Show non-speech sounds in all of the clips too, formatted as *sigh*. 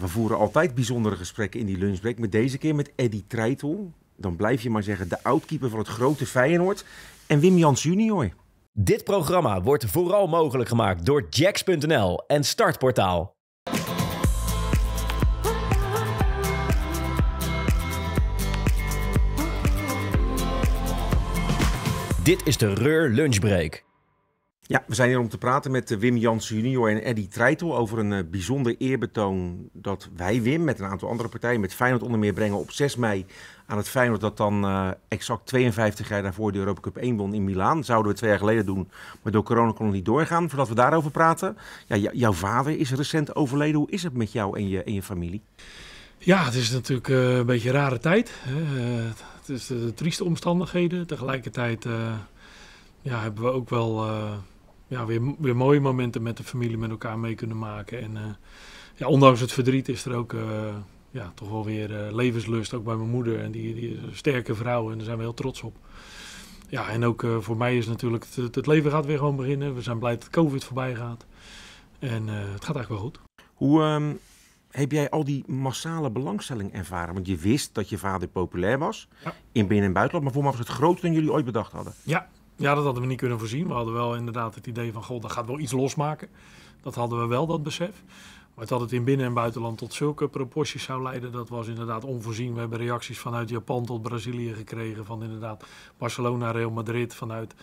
we voeren altijd bijzondere gesprekken in die lunchbreak. Met deze keer met Eddie Treitel. Dan blijf je maar zeggen de outkeeper van het grote Feyenoord. En Wim Jans junior. Dit programma wordt vooral mogelijk gemaakt door Jacks.nl en Startportaal. Dit is de Reur Lunchbreak. Ja, we zijn hier om te praten met Wim Jans junior en Eddie Treitel over een uh, bijzonder eerbetoon dat wij, Wim, met een aantal andere partijen, met Feyenoord onder meer brengen op 6 mei aan het Feyenoord dat dan uh, exact 52 jaar daarvoor de Europa Cup 1 won in Milaan. Zouden we twee jaar geleden doen, maar door corona kon het niet doorgaan. Voordat we daarover praten, ja, jouw vader is recent overleden. Hoe is het met jou en je, en je familie? Ja, het is natuurlijk een beetje een rare tijd. Het is de trieste omstandigheden. Tegelijkertijd ja, hebben we ook wel ja, weer, weer mooie momenten met de familie met elkaar mee kunnen maken. En uh, ja, ondanks het verdriet is er ook uh, ja, toch wel weer uh, levenslust, ook bij mijn moeder. En die, die is een sterke vrouw en daar zijn we heel trots op. Ja, en ook voor mij is natuurlijk, het, het, leven gaat weer gewoon beginnen. We zijn blij dat COVID voorbij gaat. En het gaat eigenlijk wel goed. Hoe um, heb jij al die massale belangstelling ervaren? Want je wist dat je vader populair was ja. in binnen- en buitenland. Maar voor mij was het groter dan jullie ooit bedacht hadden. Ja, ja, dat hadden we niet kunnen voorzien. We hadden wel inderdaad het idee van, god, dat gaat wel iets losmaken. Dat hadden we wel, dat besef. Maar dat het in binnen- en buitenland tot zulke proporties zou leiden, dat was inderdaad onvoorzien. We hebben reacties vanuit Japan tot Brazilië gekregen, van inderdaad Barcelona, Real Madrid, vanuit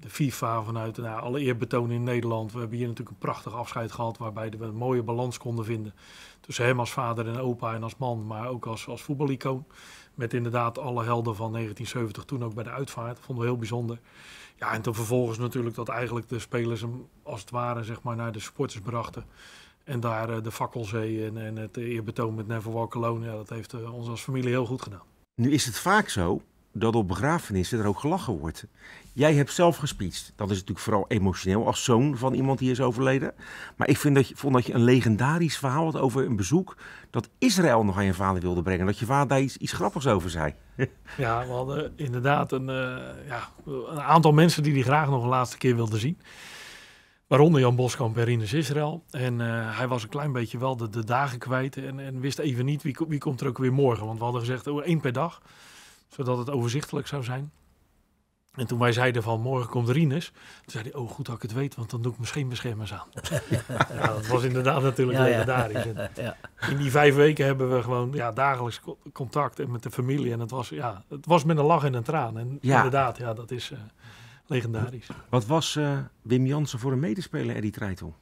de FIFA, vanuit nou, alle eerbetonen in Nederland. We hebben hier natuurlijk een prachtig afscheid gehad, waarbij we een mooie balans konden vinden. Tussen hem als vader en opa en als man, maar ook als, als voetbalicoon. Met inderdaad alle helden van 1970 toen ook bij de uitvaart. Dat vonden we heel bijzonder. Ja, en toen vervolgens natuurlijk dat eigenlijk de spelers hem als het ware zeg maar, naar de supporters brachten. En daar uh, de fakkelzee en, en het eerbetoon met Never Walk Alone, ja, dat heeft uh, ons als familie heel goed gedaan. Nu is het vaak zo dat op begrafenissen er ook gelachen wordt. Jij hebt zelf gespeecht. Dat is natuurlijk vooral emotioneel als zoon van iemand die is overleden. Maar ik vind dat je, vond dat je een legendarisch verhaal had over een bezoek dat Israël nog aan je vader wilde brengen. Dat je vader daar iets, iets grappigs over zei. *laughs* Ja, we hadden inderdaad een, uh, ja, een aantal mensen die die graag nog een laatste keer wilden zien. Waaronder Jan Boskamp en Rinus Israël. En uh, hij was een klein beetje wel de, de dagen kwijt en, en wist even niet wie, wie komt er ook weer morgen. Want we hadden gezegd oh, één per dag, zodat het overzichtelijk zou zijn. En toen wij zeiden van morgen komt Rinus, toen zei hij, oh goed dat ik het weet, want dan doe ik misschien beschermers aan. *laughs* ja, dat was inderdaad natuurlijk ja, legendarisch. Ja. Ja. In die vijf weken hebben we gewoon ja, dagelijks contact en met de familie. En het was, ja, het was met een lach en een traan. En inderdaad, ja, dat is uh, legendarisch. Wat was uh, Wim Jansen voor een medespeler, Eddie Treitel?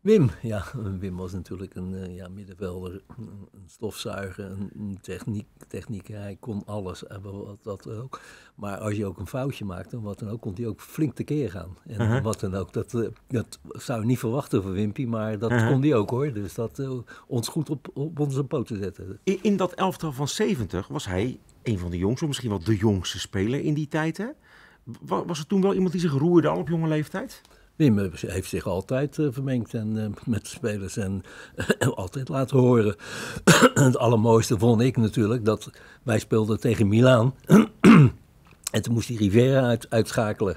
Wim, ja, *laughs* Wim was natuurlijk een uh, ja, middenvelder, een stofzuiger, een techniek, techniek. Hij kon alles, wat dat ook. Maar als je ook een foutje maakte, wat dan ook, kon hij ook flink tekeer gaan. En uh -huh. wat dan ook, dat, uh, dat zou je niet verwachten van Wimpy, maar dat uh -huh. kon hij ook hoor. Dus dat uh, ons goed op, op onze poten zetten. In, in, dat elftal van 70 was hij een van de jongste, misschien wel de jongste speler in die tijd. Hè? Was, was er toen wel iemand die zich roerde al op jonge leeftijd? Wim heeft zich altijd uh, vermengd en, uh, *laughs* met de spelers en uh, *laughs* altijd laten horen. *clears throat* het allermooiste vond ik natuurlijk dat wij speelden tegen Milaan. *clears throat* en toen moest hij Rivera uit, uitschakelen.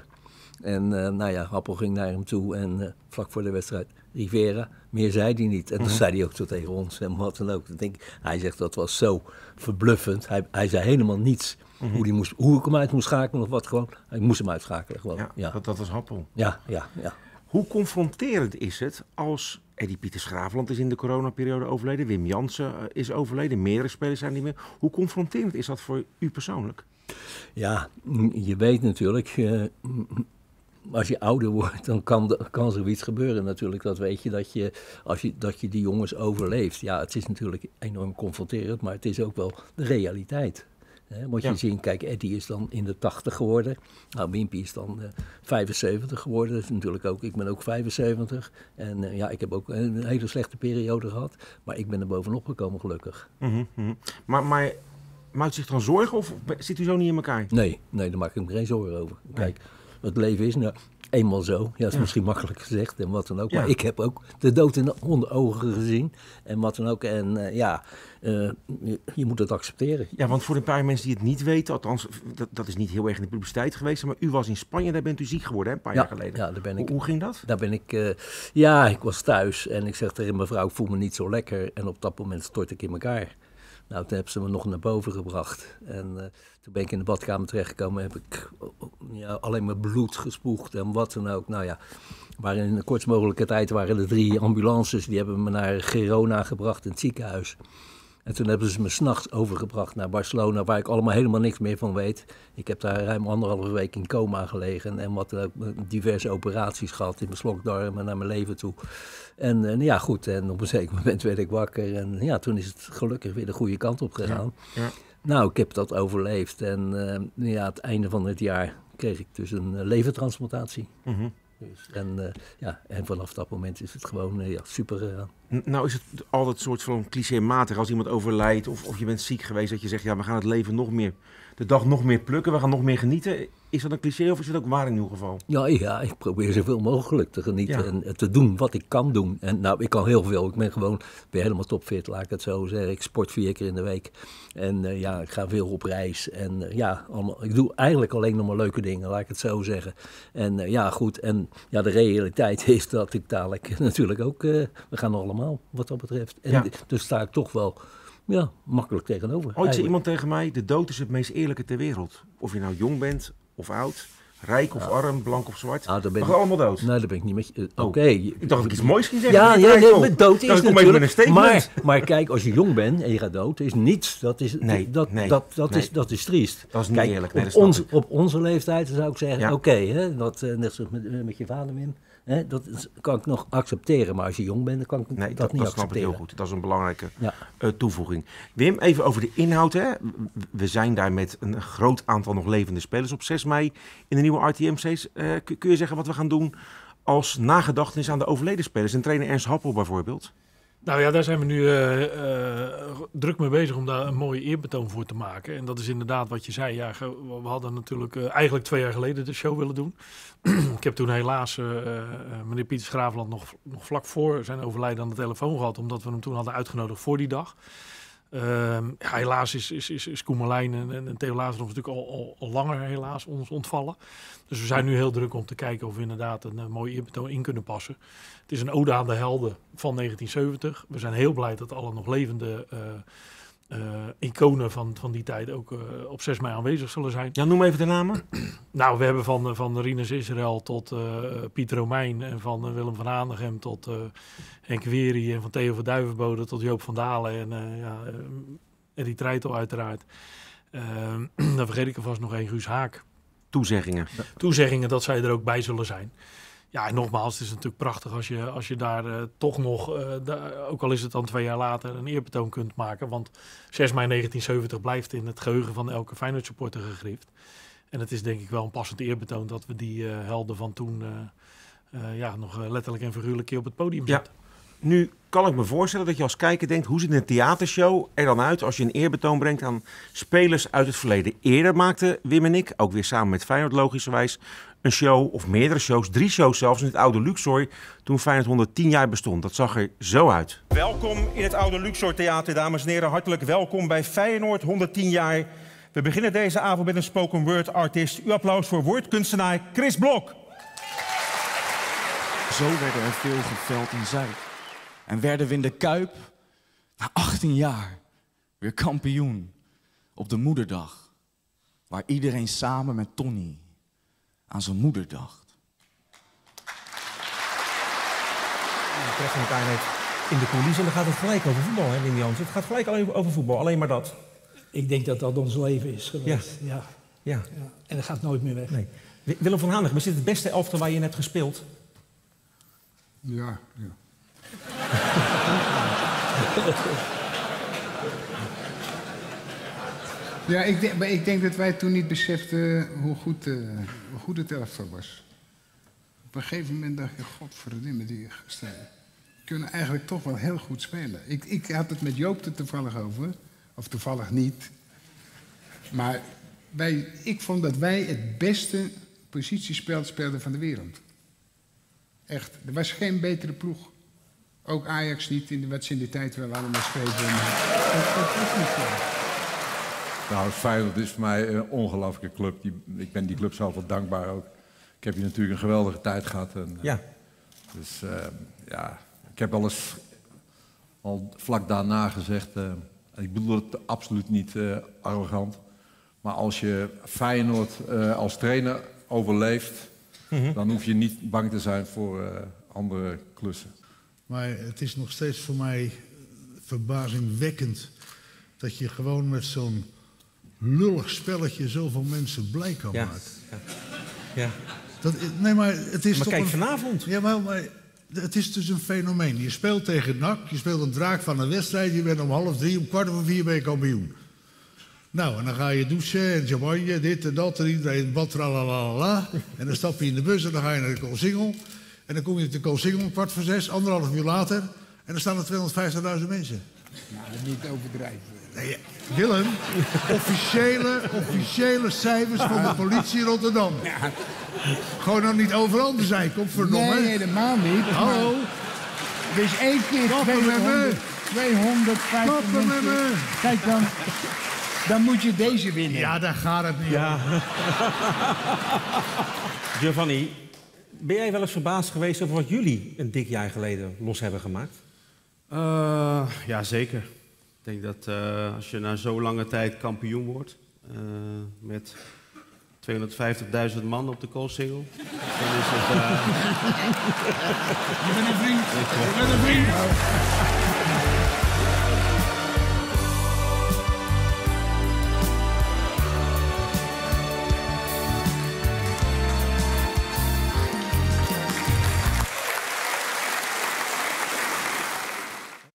En nou ja, Happel ging naar hem toe en vlak voor de wedstrijd Rivera, meer zei hij niet. En toen -hmm. zei hij ook zo tegen ons en wat dan ook. Denk, hij zegt dat was zo verbluffend. Hij, hij zei helemaal niets. Mm -hmm. hoe, die moest, hoe ik hem uit moest schakelen of wat gewoon. Ik moest hem uitschakelen gewoon. Ja, ja. Dat, dat was Happel. Ja, ja, ja. Hoe confronterend is het als Eddie Pieters Graafland is in de coronaperiode overleden, Wim Jansen is overleden, meerdere spelers zijn niet meer. Hoe confronterend is dat voor u persoonlijk? Ja, je weet natuurlijk, uh, als je ouder wordt, dan kan, kan er iets gebeuren natuurlijk. Dat weet je dat, je, als je, dat je die jongens overleeft. Ja, het is natuurlijk enorm confronterend, maar het is ook wel de realiteit. He, moet je ja. zien, kijk, Eddie is dan in de 80 geworden. Nou, Wimpy is dan uh, 75 geworden. Dat is natuurlijk ook, ik ben ook 75. En uh, ja, ik heb ook een hele slechte periode gehad. Maar ik ben er bovenop gekomen, gelukkig. Mm -hmm, mm -hmm. Maar, maar maakt u zich dan zorgen of zit u zo niet in elkaar? Nee, nee daar maak ik me geen zorgen over. Kijk, het leven is, nou, eenmaal zo. Ja, dat is misschien makkelijk gezegd en wat dan ook. Maar ik heb ook de dood in de ogen gezien. En wat dan ook. En uh, ja, uh, je, je, moet het accepteren. Ja, want voor een paar mensen die het niet weten, althans, dat, dat is niet heel erg in de publiciteit geweest. Maar u was in Spanje, daar bent u ziek geworden, hè, een paar ja, jaar geleden. Ja, daar ben ik. Hoe, hoe ging dat? Daar ben ik, uh, ja, ik was thuis en ik zeg tegen mijn vrouw, ik voel me niet zo lekker. En op dat moment stort ik in elkaar. Nou, toen hebben ze me nog naar boven gebracht. En uh, toen ben ik in de badkamer terechtgekomen. Heb ik ja, alleen maar bloed gespoegd en wat dan ook. Nou ja, maar in de kortst mogelijke tijd waren er drie ambulances. Die hebben me naar Girona gebracht in het ziekenhuis. En toen hebben ze me s'nachts overgebracht naar Barcelona, waar ik allemaal helemaal niks meer van weet. Ik heb daar ruim anderhalve week in coma gelegen en wat ook diverse operaties gehad in mijn slokdarm en naar mijn leven toe. En, en, ja, goed, en op een zeker moment werd ik wakker en ja, toen is het gelukkig weer de goede kant op gegaan. Ja, ja. Nou, ik heb dat overleefd en uh, ja, het einde van het jaar kreeg ik dus een uh, levertransplantatie. Mm -hmm. Dus, en, uh, ja, en vanaf dat moment is het gewoon ja, super gegaan. Nou is het altijd een soort van clichématig als iemand overlijdt of, of je bent ziek geweest dat je zegt ja we gaan het leven nog meer, de dag nog meer plukken, we gaan nog meer genieten. Is dat een cliché of is het ook waar in uw geval? Ja, ja ik probeer zoveel mogelijk te genieten ja. en te doen wat ik kan doen. En nou, ik kan heel veel. Ik ben gewoon weer helemaal topfit, laat ik het zo zeggen. Ik sport vier keer in de week. En uh, ja, ik ga veel op reis. En uh, ja, allemaal, ik doe eigenlijk alleen nog maar leuke dingen, laat ik het zo zeggen. En uh, ja, goed. En ja, de realiteit *laughs* is dat ik dadelijk *laughs* natuurlijk ook... we gaan allemaal, wat dat betreft. En Ja. dus sta ik toch wel ja, makkelijk tegenover. Ooit zei iemand tegen mij, de dood is het meest eerlijke ter wereld. Of je nou jong bent of oud, rijk of arm, blank of zwart. Daar ben ik- allemaal dood. Nee, daar ben ik niet met je. Oh. Oké. Ik dacht dat ik iets moois ging zeggen. Ja, ja, nee, dood is even met een natuurlijk... Maar, maar kijk, als je jong bent en je gaat dood, is niets. Dat is, Nee, dat, nee, dat, dat, is, dat is triest. Dat is niet kijk, eerlijk. Op, dat ons, op onze leeftijd zou ik zeggen, Ja. oké, hè, dat eh, net zoals met, eh, met je vader, Wim. Hè, dat is- kan ik nog accepteren. Maar als je jong bent, dan kan ik Nee, dat, dat, niet dat snap ik accepteren. heel goed. Dat is een belangrijke Ja. eh, toevoeging. Wim, even over de inhoud. Hè. We zijn daar met een groot aantal nog levende spelers op 6 mei in de nieuwe RTMC's. Eh, kun kun je zeggen wat we gaan doen als nagedachtenis aan de overleden spelers? En trainer Ernst Happel bijvoorbeeld. Nou ja, daar zijn we nu eh, eh, druk mee bezig om daar een mooie eerbetoon voor te maken. En dat is inderdaad wat je zei. Ja, we hadden natuurlijk eh, eigenlijk twee jaar geleden de show willen doen. *clears throat* ik heb toen helaas meneer Pieters Graveland nog, nog vlak voor zijn overlijden aan de telefoon gehad. Omdat we hem toen hadden uitgenodigd voor die dag. Ehm, helaas is, is, is, is Koemerlijn en, en, Theo Lazarus natuurlijk al, al, langer helaas ons ontvallen. Dus we zijn nu heel druk om te kijken of we inderdaad een, eh, mooi eerbetoon in kunnen passen. Het is een ode aan de helden van 1970. We zijn heel blij dat alle nog levende eh, eh, iconen van, van die tijd ook eh, op 6 mei aanwezig zullen zijn. Ja, noem even de namen. *clears throat* Nou, we hebben van, eh, van Rinus Israël tot eh Piet Romein en van Willem van Aanegem tot Henk Wery en van Theo van Duivenbode tot Joop van Dalen en ja, eh, Eddie Treitel uiteraard. Ehm, *clears throat* dan vergeet ik er vast nog één, Guus Haak. Toezeggingen. Toezeggingen dat zij er ook bij zullen zijn. Ja, en nogmaals, het is natuurlijk prachtig als je, als je daar eh, toch nog, eh, da- ook al is het dan twee jaar later, een eerbetoon kunt maken. Want 6 mei 1970 blijft in het geheugen van elke Feyenoord supporter gegrift. En het is denk ik wel een passend eerbetoon dat we die eh, helden van toen ja, nog letterlijk en figuurlijk hier op het podium Ja. Nu kan ik me voorstellen dat je als kijker denkt, hoe ziet een theatershow er dan uit als je een eerbetoon brengt aan spelers uit het verleden? Eerder maakten Wim en ik, ook weer samen met Feyenoord logischerwijs, een show of meerdere shows, drie shows zelfs in het oude Luxor, toen Feyenoord 110 jaar bestond. Dat zag er zo uit. Welkom in het oude Luxor Theater, dames en heren. Hartelijk welkom bij Feyenoord 110 jaar. We beginnen deze avond met een spoken word artist. Uw applaus voor woordkunstenaar Chris Blok. Zo werden er veel geveld in Zuid. En werden we in de Kuip na 18 jaar weer kampioen op de moederdag. Waar iedereen samen met Tony aan zijn moeder dacht. Je treft elkaar net in de coulissen en dan gaat het gelijk over voetbal, hè, Wim Jans. Het gaat gelijk alleen over voetbal, alleen maar dat. Ik denk dat dat ons leven is geweest. Ja. Ja. Ja, En dat gaat nooit meer weg. nee. Wi- Willem van Hanegem, is dit het beste elftal waar je net gespeeld? Ja, ja. Ja, ik denk, maar ik denk dat wij toen niet beseften hoe goed, eh, hoe goed het elftal was. Op een gegeven moment dacht je, godverdomme, die gasten kunnen eigenlijk toch wel heel goed spelen. Ik, ik had het met Joop er toevallig over, of toevallig niet. Maar wij, ik vond dat wij het beste positiespel speelde van de wereld. Echt, er was geen betere ploeg. Ook Ajax niet, in de, wat ze in die tijd allemaal dat was niet zo. Nou, Feyenoord is voor mij een ongelooflijke club. Die, ik ben die club zelf wel dankbaar ook. Ik heb hier natuurlijk een geweldige tijd gehad. En, Ja. Dus eh, ja, ik heb wel eens al vlak daarna gezegd, eh, ik bedoel het absoluut niet eh, arrogant, maar als je Feyenoord eh, als trainer overleeft, dan hoef je niet bang te zijn voor eh, andere klussen. Maar het is nog steeds voor mij verbazingwekkend dat je gewoon met zo'n lullig spelletje zoveel mensen blij kan Ja. maken. ja. Dat, nee, maar het is Maar toch kijk, een- vanavond. Ja, maar, maar het is dus een fenomeen. Je speelt tegen NAC, je speelt een draak van een wedstrijd, je bent om half drie, om kwart over vier ben je kampioen. Nou, en dan ga je douchen en champagne, dit en dat en iedereen bad, tralalala. En dan stap je in de bus en dan ga je naar de Koolsingel. En dan kom je te Koolsingel om kwart voor zes, anderhalf uur later. En dan staan er 250.000 mensen. Nou, niet overdrijven. Nee, Willem, officiële, officiële cijfers van de politie Rotterdam. Gewoon dan niet overal te zijn, kom verdomme. Nee, helemaal niet. Hallo, Maar Er is één keer Kappen met me. 200, 250 kappen met mensen. me. Kijk dan, dan moet je deze winnen. Ja, daar gaat het niet om. Ja. *laughs* Giovanni, ben jij wel eens verbaasd geweest over wat jullie een dik jaar geleden los hebben gemaakt? Eh, ja, zeker. Ik denk dat eh, als je na zo'n lange tijd kampioen wordt, eh, met 250.000 man op de koolsingel, dan is het... eh, Je bent een vriend. Je bent een vriend.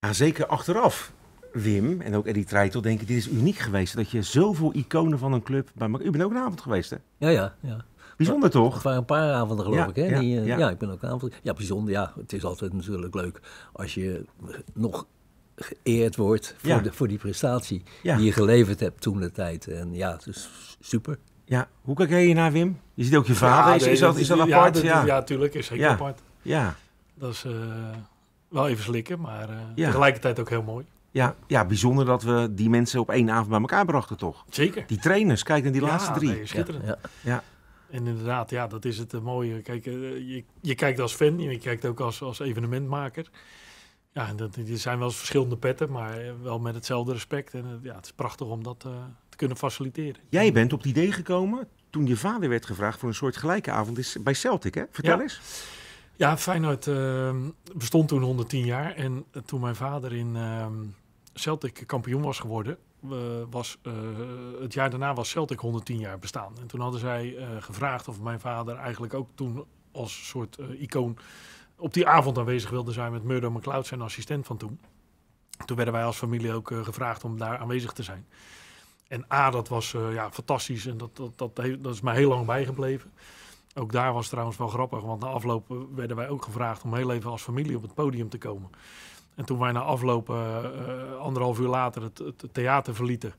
Ja, zeker achteraf. Wim en ook Eddie Treitel denken, dit is uniek geweest. Dat je zoveel iconen van een club bij. U bent ook een avond geweest, hè? Ja, ja, ja. Bijzonder toch? Het waren een paar avonden, geloof Ja, ik. Hè? ja, Die, eh, ja. ja. ik ben ook een avond. Ja, bijzonder. Ja, het is altijd natuurlijk leuk als je nog geëerd wordt voor, Ja. de, voor die prestatie Ja. die je geleverd hebt toen de tijd. En ja, het is super. Ja, hoe kijk jij naar Wim? Je ziet ook je vader. is, nee, is, dat, is dat apart? Ja, ja, tuurlijk. Is zeker Ja. apart. ja. Dat is eh, wel even slikken, maar eh, Ja. tegelijkertijd ook heel mooi. Ja, ja, bijzonder dat we die mensen op één avond bij elkaar brachten, toch? Zeker. Die trainers, kijk naar die Ja, laatste drie. nee, schitterend. Ja, Ja. En inderdaad, ja, dat is het eh, mooie. Kijk, eh, je, je kijkt als fan, je kijkt ook als, als evenementmaker. Ja, en dat, er zijn wel eens verschillende petten, maar wel met hetzelfde respect. En ja, het is prachtig om dat eh, te kunnen faciliteren. Jij bent op het idee gekomen toen je vader werd gevraagd voor een soort gelijke avond bij Celtic, hè? Vertel Ja. eens. Ja, Feyenoord eh, bestond toen 110 jaar. En eh, toen mijn vader in ehm, Celtic kampioen was geworden, eh, was, eh, het jaar daarna was Celtic 110 jaar bestaan. En toen hadden zij gevraagd of mijn vader eigenlijk ook toen als soort icoon op die avond aanwezig wilde zijn met Murdo McLeod, zijn assistent van toen. Toen werden wij als familie ook gevraagd om daar aanwezig te zijn. En A, dat was ja, fantastisch en dat, dat, dat, dat is mij heel lang bijgebleven. Ook daar was het trouwens wel grappig, want na afloop eh, werden wij ook gevraagd om heel even als familie op het podium te komen. En toen wij na afloop, eh, eh, anderhalf uur later, het, het theater verlieten,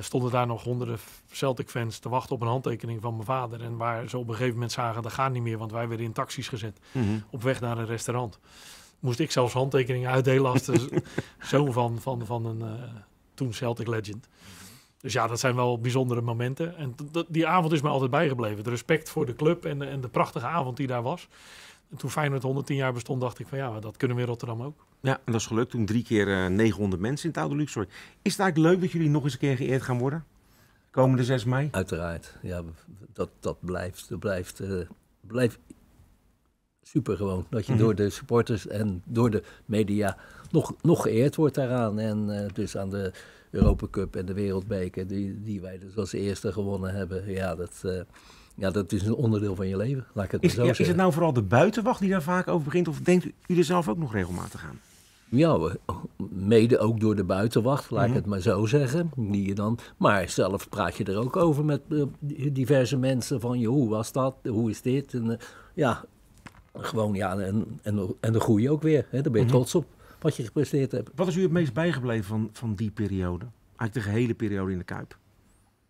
stonden daar nog honderden Celtic-fans te wachten op een handtekening van mijn vader. En waar ze op een gegeven moment zagen, dat gaat niet meer, want wij werden in taxis gezet Mhm. op weg naar een restaurant. Moest ik zelfs handtekeningen uitdelen als de *laughs* zoon van, van, van een toen Celtic legend. Dus ja, dat zijn wel bijzondere momenten. En die avond is me altijd bijgebleven. Het respect voor de club en, de- en de prachtige avond die daar was. En toen Feyenoord 110 jaar bestond, dacht ik van ja, dat kunnen we in Rotterdam ook. Ja, en dat is gelukt. Toen drie keer eh, 900 mensen in het Oude Luxor. Is het eigenlijk leuk dat jullie nog eens een keer geëerd gaan worden? Komende 6 mei? uiteraard. Ja, dat, dat blijft, dat blijft, eh, blijft super gewoon. Dat je Mhm. door de supporters en door de media nog, nog geëerd wordt daaraan. En eh, dus aan de Europa Cup en de Wereldbeker, die, die wij dus als eerste gewonnen hebben. Ja dat, eh, ja, dat is een onderdeel van je leven, laat ik het Is, zo ja, is het nou vooral de buitenwacht die daar vaak over begint? Of denkt u er zelf ook nog regelmatig aan? Ja, mede ook door de buitenwacht, laat Mhm. ik het maar zo zeggen. Die je dan, maar zelf praat je er ook over met eh, diverse mensen van, joh, hoe was dat, hoe is dit? En, ja, gewoon ja, en, en, en de groei ook weer. Hè? Daar ben je Mhm. trots op wat je gepresteerd hebt. Wat is u het meest bijgebleven van, van die periode? Eigenlijk de gehele periode in de Kuip.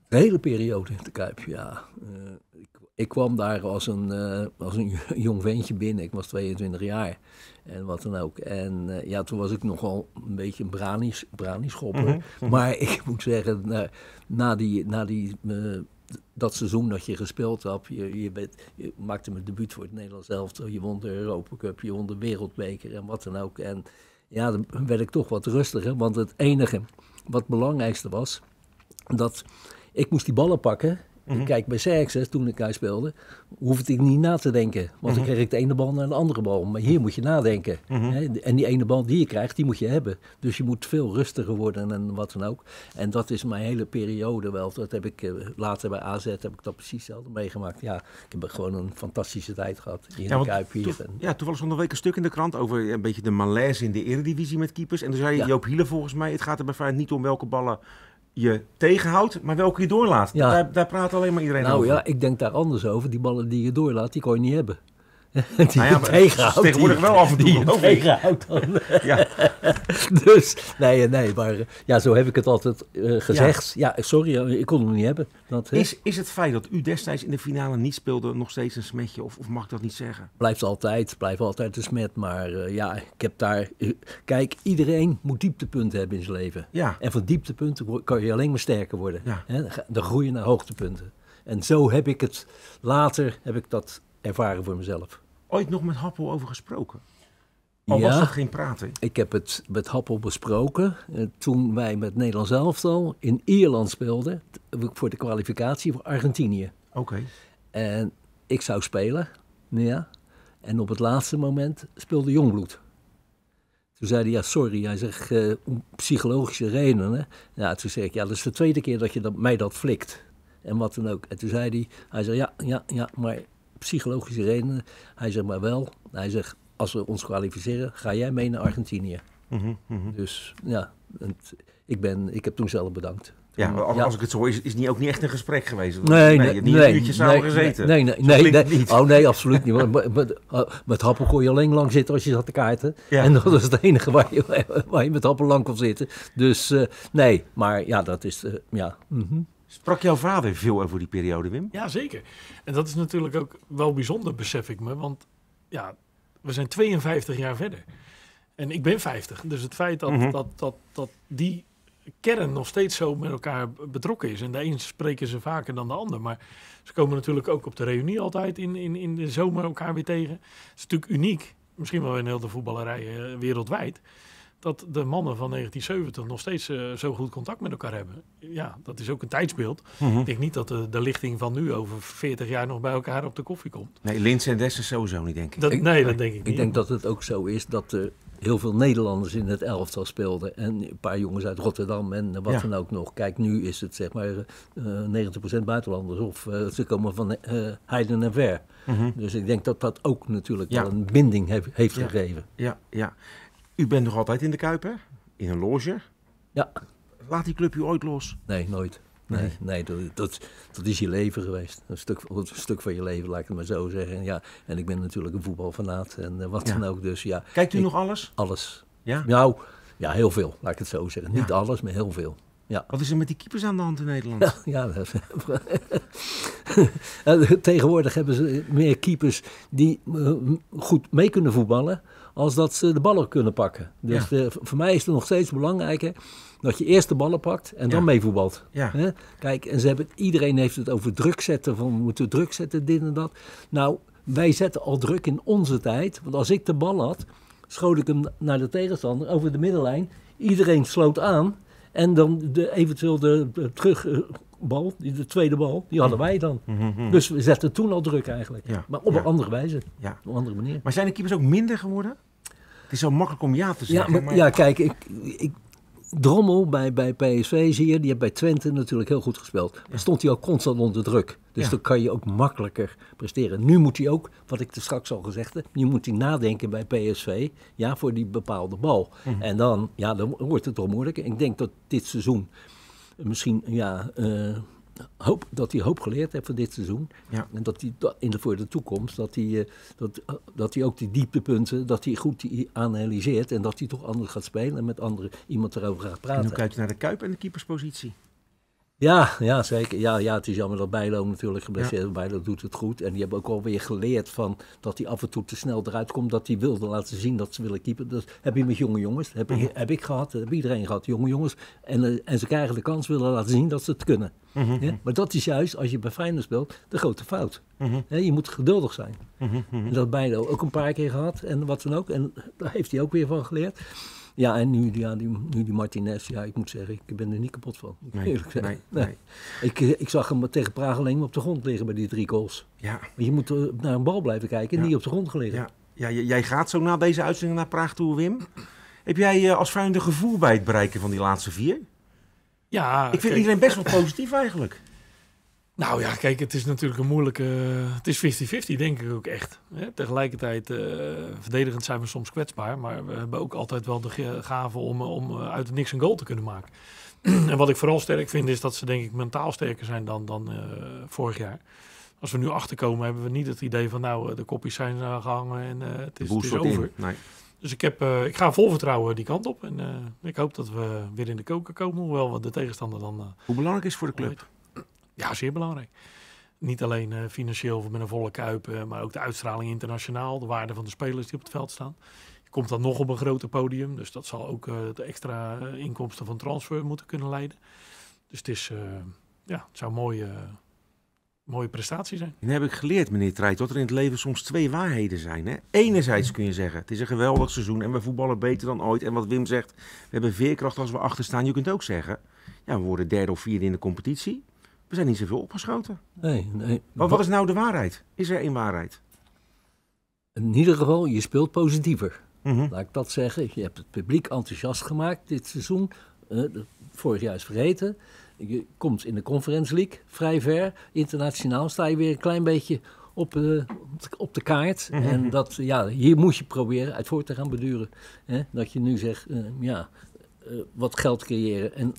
De hele periode in de Kuip, ja. Eh, ik, ik kwam daar als een, eh, als een *laughs* jong ventje binnen. Ik was 22 jaar en wat dan ook. En eh, ja, toen was ik nogal een beetje een branisch, branischopper. Mhm, mhm. Maar *laughs* ik moet zeggen, na, na die, na die, dat seizoen dat je gespeeld had... Je, je, bent, je maakte mijn debuut voor het Nederlands elftal. Je won de Europa Cup, je won de Wereldbeker en wat dan ook. En ja, dan werd ik toch wat rustiger. Want het enige wat belangrijkste was... dat ik moest die ballen pakken. Mhm. Kijk, bij Xerxes, toen ik daar speelde, hoefde ik niet na te denken. Want Mhm. dan kreeg ik de ene bal naar de andere bal. Maar hier moet je nadenken. Mhm. Hè? En die ene bal die je krijgt, die moet je hebben. Dus je moet veel rustiger worden en wat dan ook. En dat is mijn hele periode wel. Dat heb ik eh, later bij AZ heb ik dat precies hetzelfde meegemaakt. Ja, ik heb gewoon een fantastische tijd gehad. In Ja, de Kuip hier. En- ja, toevallig stond een week een stuk in de krant over een beetje de malaise in de eredivisie met keepers. En toen zei Ja. Joop Hiele volgens mij, het gaat er bij Feyenoord niet om welke ballen je tegenhoudt, maar welke je doorlaat. Ja. Daar, daar praat alleen maar iedereen nou over. ja, ik denk daar anders over. Die ballen die je doorlaat, die kon je niet hebben. *laughs* die Nou ja, tegenhoudt. tegenwoordig wel af en toe, Die tegenhoudt dan. *laughs* Ja. *laughs* dus, nee, nee, maar eh, ja, zo heb ik het altijd eh, gezegd. Ja. sorry, eh, ik kon hem niet hebben. Dat Is, is het feit dat u destijds in de finale niet speelde nog steeds een smetje? Of, of mag ik dat niet zeggen? blijft altijd, blijft altijd een smet. Maar eh, ja, ik heb daar... eh, kijk, iedereen moet dieptepunten hebben in zijn leven. Ja. En van dieptepunten kan je alleen maar sterker worden. Ja. Hè, dan ga- dan groei je naar hoogtepunten. En zo heb ik het later, heb ik dat ervaren voor mezelf. Ooit nog met Happel over gesproken? Al was dat geen praten. Ik heb het met Happel besproken eh, toen wij met Nederlands elftal in Ierland speelden t- voor de kwalificatie voor Argentinië. Oké. En ik zou spelen, ja. En op het laatste moment speelde Jongbloed. Toen zei hij, ja sorry, hij zegt, eh, om psychologische redenen. Ja, toen zei ik, ja dat is de tweede keer dat je dat, mij dat flikt. En wat dan ook. En toen zei hij, hij zei, ja, ja, ja, maar psychologische redenen. Hij zegt, maar wel, hij zegt, als we ons kwalificeren, ga jij mee naar Argentinië. Mhm, mhm. Dus ja, het- ik, ben, ik heb toen zelf bedankt. Ja, als, ja. als ik het zo hoor, is, is niet, ook niet echt een gesprek geweest. Nee, je nee, hebt niet nee, een uurtje samen nee, gezeten. Nee, nee, nee, nee. niet. Oh nee, absoluut niet. Met, met, met Happel kon je alleen lang zitten als je zat te kaarten. Ja. En dat is het enige waar je, *laughs* waar je met Happel lang kon zitten. Dus eh, nee, maar ja, dat is, eh, ja. mhm. Sprak jouw vader veel over die periode, Wim? Ja, zeker. En dat is natuurlijk ook wel bijzonder, besef ik me. Want ja, we zijn 52 jaar verder. En ik ben 50. Dus het feit dat, Mhm. dat, dat, dat die kern nog steeds zo met elkaar betrokken is. En de een spreken ze vaker dan de ander. Maar ze komen natuurlijk ook op de reunie altijd in, in, in de zomer elkaar weer tegen. Het is natuurlijk uniek, misschien wel in heel de voetballerij eh, wereldwijd. Dat de mannen van 1970 nog steeds eh, zo goed contact met elkaar hebben. Ja, dat is ook een tijdsbeeld. Mhm. Ik denk niet dat de, de lichting van nu over 40 jaar nog bij elkaar op de koffie komt. Nee, Lins en Dessers sowieso niet, denk ik. Dat, nee, dat denk ik niet. Ik denk dat het ook zo is dat er heel veel Nederlanders in het elftal speelden. En een paar jongens uit Rotterdam en wat Ja. dan ook nog. Kijk, nu is het zeg maar eh 90% buitenlanders. Of eh, ze komen van eh heiden en ver. Mhm. Dus ik denk dat dat ook natuurlijk Ja. wel een binding heeft, heeft Ja. gegeven. Ja, ja. U bent nog altijd in de Kuip, hè? In een loge. Ja. Laat die club u ooit los? Nee, nooit. Nee, nee dat, dat, dat is je leven geweest. Een stuk, een stuk van je leven, laat ik het maar zo zeggen. Ja, en ik ben natuurlijk een voetbalfanaat en eh, wat Ja. dan ook. Dus ja, Kijkt u ik- nog alles? Alles. Ja? Nou, ja, heel veel, laat ik het zo zeggen. Niet Ja. alles, maar heel veel. Ja. Wat is er met die keepers aan de hand in Nederland? Ja, *laughs* dat Eh, tegenwoordig hebben ze meer keepers die eh, goed mee kunnen voetballen, als dat ze de ballen kunnen pakken. Dus Ja. voor mij is het nog steeds belangrijker dat je eerst de ballen pakt en dan Ja. meevoetbalt. Ja. Kijk, en ze hebben, iedereen heeft het over druk zetten, van we moeten druk zetten, dit en dat. Nou, wij zetten al druk in onze tijd, want als ik de bal had, schoot ik hem naar de tegenstander over de middenlijn. Iedereen sloot aan en dan de, eventueel de, de terugbal, die de tweede bal, die hadden wij dan. Mhm. Dus we zetten toen al druk eigenlijk. Ja, Maar op ja. een andere wijze, Ja. op een andere manier. Maar zijn de keepers ook minder geworden? Het is zo makkelijk om ja te Ja, zeggen. maar, ja kijk, ik, ik, Drommel bij, bij PSV zie je, die heeft bij Twente natuurlijk heel goed gespeeld. Dan stond hij ook constant onder druk. Dus Ja. dan kan je ook makkelijker presteren. Nu moet hij ook, wat ik er straks al gezegd heb, nu moet hij nadenken bij PSV, ja, voor die bepaalde bal. Mhm. En dan, ja, dan wordt het wel moeilijker. Ik denk dat dit seizoen misschien, ja, eh, hoop, dat hij hoop geleerd heeft van dit seizoen. Ja. En dat hij in de, voor de toekomst, dat hij, eh, dat, eh, dat hij ook die dieptepunten, dat hij goed die analyseert en dat hij toch anders gaat spelen en met andere, iemand erover gaat En praten. hoe kijkt u naar de Kuip en de keeperspositie? Ja, ja, zeker. Ja, ja, het is jammer dat Bijlo natuurlijk geblesseerd is. Bijlo doet het goed. En die hebben ook alweer geleerd van dat hij af en toe te snel eruit komt. Dat hij wilde laten zien dat ze willen keeper. Dat heb je met jonge jongens. Dat heb, ik- heb ik gehad. Dat heb iedereen gehad. Jonge jongens. En, eh, en ze krijgen de kans willen laten zien dat ze het kunnen. Ja? Maar dat is juist, als je bij Feyenoord speelt, de grote fout. Hè, je moet geduldig zijn. En dat Bijlo ook een paar keer gehad. En wat dan ook. En daar heeft hij ook weer van geleerd. Ja, en nu, ja, die, nu die Martinez, ja, ik moet zeggen, ik ben er niet kapot van. Nee, eerlijk zeggen. *laughs* nee, nee. Ik, eh, ik zag hem tegen Praag alleen maar op de grond liggen bij die drie goals. Ja. Maar je moet eh, naar een bal blijven kijken en Ja. niet op de grond liggen. Ja, ja, jij gaat zo na deze uitzending naar Praag toe, Wim. Heb jij eh, als een gevoel bij het bereiken van die laatste vier? Ja, Ik vind kijk, iedereen best wel positief eigenlijk. Nou ja, kijk, het is natuurlijk een moeilijke... Het is 50-50, denk ik ook echt. Tegelijkertijd, eh, verdedigend zijn we soms kwetsbaar. Maar we hebben ook altijd wel de gave om, om eh, uit het niks een goal te kunnen maken. *clears throat* en wat ik vooral sterk vind, is dat ze denk ik mentaal sterker zijn dan, dan eh, vorig jaar. Als we nu achterkomen, hebben we niet het idee van... nou, eh, de kopjes zijn eh, gehangen en eh, het is, het is over. Nee. Dus ik, heb, eh, ik ga vol vertrouwen die kant op. En eh, ik hoop dat we weer in de koker komen. Hoewel we de tegenstander dan... eh, Hoe belangrijk is voor de club? Ja, zeer belangrijk. Niet alleen eh, financieel met een volle kuip, eh, maar ook de uitstraling internationaal, de waarde van de spelers die op het veld staan. Je komt dan nog op een groter podium, dus dat zal ook eh, de extra inkomsten van transfer moeten kunnen leiden. Dus het, is, ja, het zou een mooie, mooie prestatie zijn. En heb ik geleerd, meneer Treit, dat er in het leven soms twee waarheden zijn. Hè? Enerzijds kun je zeggen, het is een geweldig seizoen en we voetballen beter dan ooit. En wat Wim zegt, we hebben veerkracht als we achter staan. Je kunt ook zeggen, ja, we worden derde of vierde in de competitie. We zijn niet zoveel opgeschoten. Nee, nee. Wat, wat is nou de waarheid? Is er één waarheid? In ieder geval, je speelt positiever. Mhm. Laat ik dat zeggen. Je hebt het publiek enthousiast gemaakt dit seizoen. Eh, vorig jaar is vergeten. Je komt in de Conference League vrij ver. Internationaal sta je weer een klein beetje op, op de- op de kaart. Mhm. En dat, ja, hier moet je proberen uit voort te gaan beduren. Hè? Dat je nu zegt, eh, ja, eh, wat geld creëren en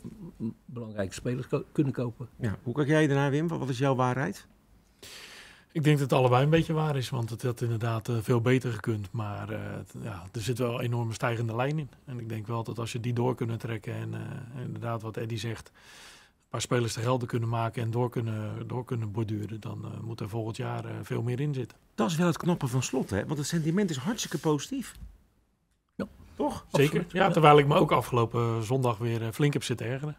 belangrijke spelers ko- kunnen kopen. Ja, hoe kijk jij daarnaar, Wim? Wat is jouw waarheid? Ik denk dat het allebei een beetje waar is, want het had inderdaad eh, veel beter gekund. Maar eh, ja, er zit wel een enorme stijgende lijn in. En ik denk wel dat als je die door kunnen trekken en eh, inderdaad wat Eddie zegt, een paar spelers te gelden kunnen maken en door kunnen, door kunnen borduren, dan eh, moet er volgend jaar eh, veel meer in zitten. Dat is wel het knappe van slot, hè? Want het sentiment is hartstikke positief. Toch? Zeker. Absoluut. Ja, terwijl ik me ook afgelopen zondag weer eh, flink heb zitten ergeren.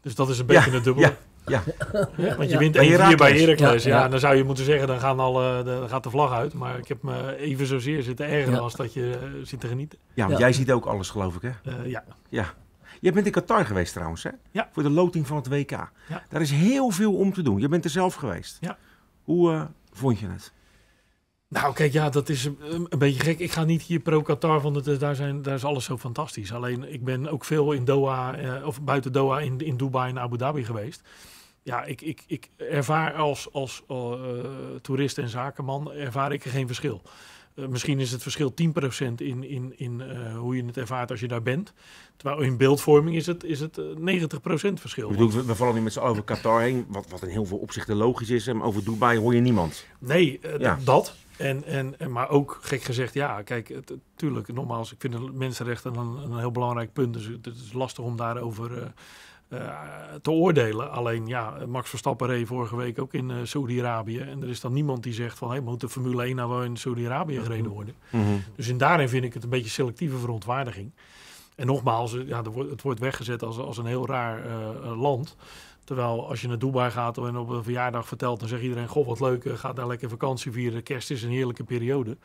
Dus dat is een beetje Ja, een dubbele. ja, ja. Ja, want je Ja. wint Bij 1-4 bij Heracles. Ja, Ja, ja. dan zou je moeten zeggen, dan, gaan alle, dan gaat de vlag uit. Maar ik heb me even zozeer zitten ergeren Ja. als dat je eh, zit te genieten. Ja, want Ja. jij ziet ook alles, geloof ik, hè? Eh, ja. Ja. Je bent in Qatar geweest trouwens, hè? Ja. Voor de loting van het WK. Ja. Daar is heel veel om te doen. Je bent er zelf geweest. Ja. Hoe eh, vond je het? Nou, kijk, ja, dat is een, een beetje gek. Ik ga niet hier pro-Qatar, want het daar, zijn, daar is alles zo fantastisch. Alleen, ik ben ook veel in Doha, eh, of buiten Doha, in, in Dubai en Abu Dhabi geweest. Ja, ik, ik, ik ervaar als, als eh, toerist en zakenman, ervaar ik geen verschil. Eh, misschien is het verschil 10% in, in, in eh, hoe je het ervaart als je daar bent. Terwijl in beeldvorming is het, is het eh, 90% verschil. Ik bedoel, we, we vallen nu met z'n allen over Qatar heen, wat, wat in heel veel opzichten logisch is. En over Dubai hoor je niemand. Nee, eh, Ja. dat. En, en, en, maar ook, gek gezegd, ja, kijk, het, tuurlijk, nogmaals, ik vind de mensenrechten een, een heel belangrijk punt. Dus het is lastig om daarover eh, eh, te oordelen. Alleen, ja, Max Verstappen reed vorige week ook in eh Saudi-Arabië. En er is dan niemand die zegt van, hé, moet de Formule 1 nou wel in Saudi-Arabië gereden worden? Dus in daarin vind ik het een beetje selectieve verontwaardiging. En nogmaals, eh, ja, het wordt weggezet als, als een heel raar eh, eh, land. Terwijl als je naar Dubai gaat en op een verjaardag vertelt, dan zegt iedereen: Goh, wat leuk, eh, ga daar lekker vakantie vieren. Kerst is een heerlijke periode.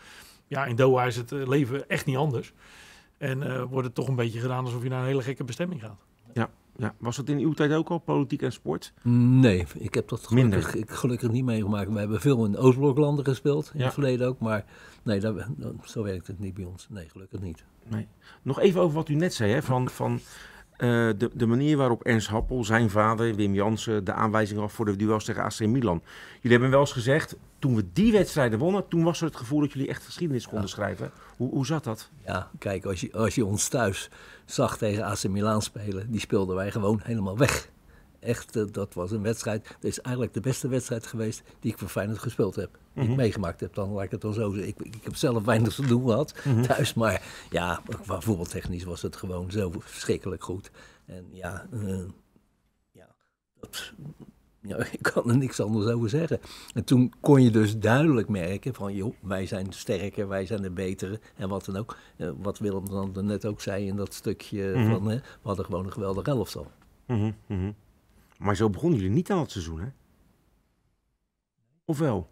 Ja, in Doha is het eh, leven echt niet anders. En eh, wordt het toch een beetje gedaan alsof je naar een hele gekke bestemming gaat. Ja, ja. Was dat in uw tijd ook al, politiek en sport? Nee, ik heb dat gelukkig, Minder. ik, gelukkig niet meegemaakt. We hebben veel in Oostbloklanden gespeeld, in Ja. het verleden ook. Maar nee, dat, zo werkt het niet bij ons. Nee, gelukkig niet. Nee. Nog even over wat u net zei, hè, van, van eh, de, de manier waarop Ernst Happel, zijn vader, Wim Jansen, de aanwijzing gaf voor de duels tegen AC Milan. Jullie hebben wel eens gezegd, toen we die wedstrijden wonnen, toen was er het gevoel dat jullie echt geschiedenis konden schrijven. Hoe, hoe zat dat? Ja, kijk, als je, als je ons thuis zag tegen AC Milan spelen, die speelden wij gewoon helemaal weg. Echt, eh, dat was een wedstrijd. Dat is eigenlijk de beste wedstrijd geweest die ik voor Feyenoord gespeeld heb. Die ik meegemaakt heb, dan laat ik het wel zo zeggen. Ik, ik heb zelf weinig te doen gehad thuis, maar ja, qua voetbaltechnisch was het gewoon zo verschrikkelijk goed. En ja, eh, ja, Dat, ja, *laughs* ik kan er niks anders over zeggen. En toen kon je dus duidelijk merken van, joh, wij zijn sterker, wij zijn de betere en wat dan ook. Eh, wat Willem dan net ook zei in dat stukje Mhm. van, we hadden gewoon een geweldig elftal. Mhm, mhm. Maar zo begonnen jullie niet aan het seizoen, hè? Of wel?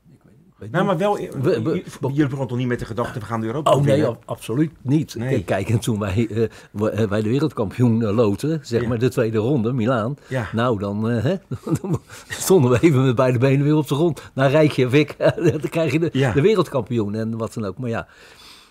Weet Nou, niet. maar wel, We- we- jullie begonnen toch niet met de gedachte, we gaan de Europa Oh nee, winnen? absoluut niet. Nee. Kijk, en toen wij, eh, eh, wij de wereldkampioen eh, loten, zeg Ja. maar de tweede ronde, Milaan. Ja. Nou, dan, eh, hè, *laughs* dan stonden we even met beide benen weer op de grond. Nou, Rijkjavik, *laughs* dan krijg je de, Ja. de wereldkampioen en wat dan ook. Maar ja,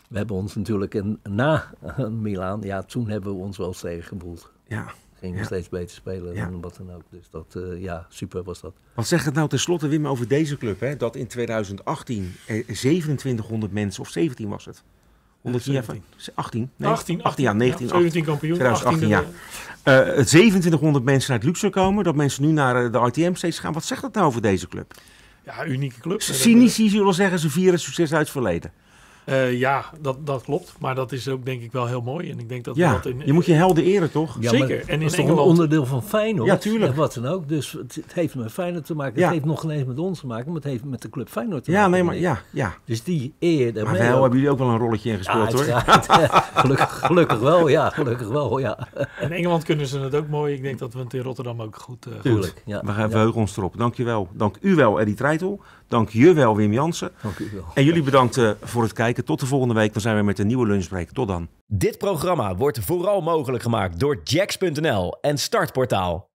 we hebben ons natuurlijk na eh, Milaan, ja, toen hebben we ons wel sterk gevoeld. Ja. Gingen we Ja. steeds beter spelen Ja. en wat dan ook. Dus dat, eh, ja, super was dat. Wat zegt het nou tenslotte, Wim, over deze club? Hè? Dat in 2018 er 2700 mensen, of 17 was het? 110 jaar van- 18? Nee, 18, 18 ja, 19, 17 kampioen, 2018, ja. 18e, Eh, het 2700 mensen uit Luxor komen, dat mensen nu naar eh, de RTM steeds gaan. Wat zegt dat nou over deze club? Ja, unieke club. Cynici zullen zeggen, ze vieren succes uit het verleden. Eh, ja, dat, dat klopt. Maar dat is ook denk ik wel heel mooi. En ik denk dat Ja, dat in, je moet je helden eren, toch? Ja, Zeker. En dat in is toch een Engeland... onderdeel van Feyenoord. Ja, tuurlijk. En wat dan ook. Dus het, het heeft met Feyenoord te maken. Ja. Het heeft nog ineens met ons te maken. Maar het heeft met de club Feyenoord te Ja, maken. nee, maar ja, ja. Dus die eer Maar wel hebben jullie ook wel een rolletje in gespeeld, Ja, hoor. *laughs* *laughs* gelukkig, gelukkig wel, ja. Gelukkig wel, ja. In Engeland kunnen ze het ook mooi. Ik denk dat we het in Rotterdam ook goed... eh, goed- Tuurlijk. Ja. We gaan Ja. verheugen ons erop. Dank je wel. Dank u wel, Eddie Treitel. Dank je wel, Wim Jansen. Dank u wel. En jullie bedankt eh, voor het kijken. Tot de volgende week. Dan zijn we met een nieuwe lunchbreak. Tot dan. Dit programma wordt vooral mogelijk gemaakt door Jacks.nl en Startportaal.